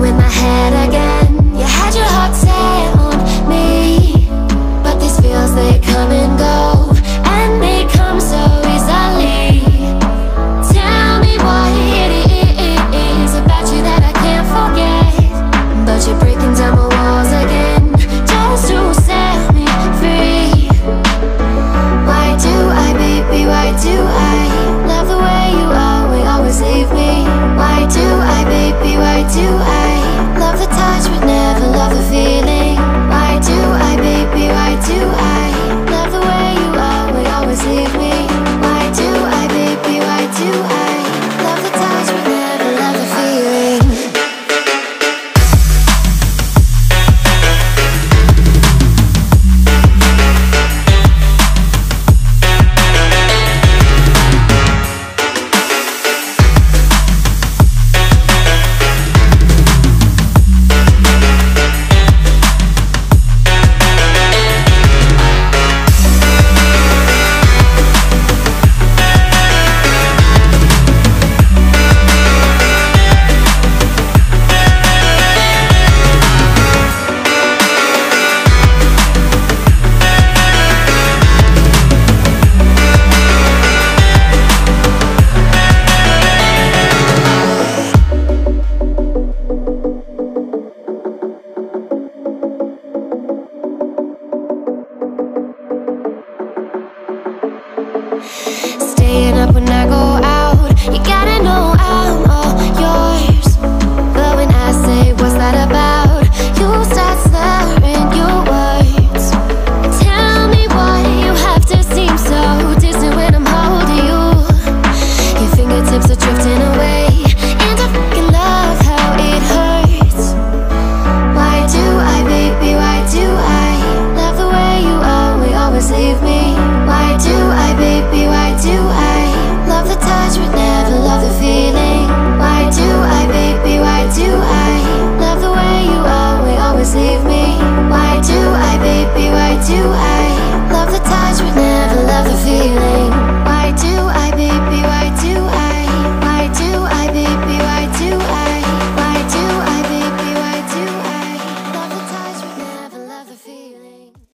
with my head again Staying up when I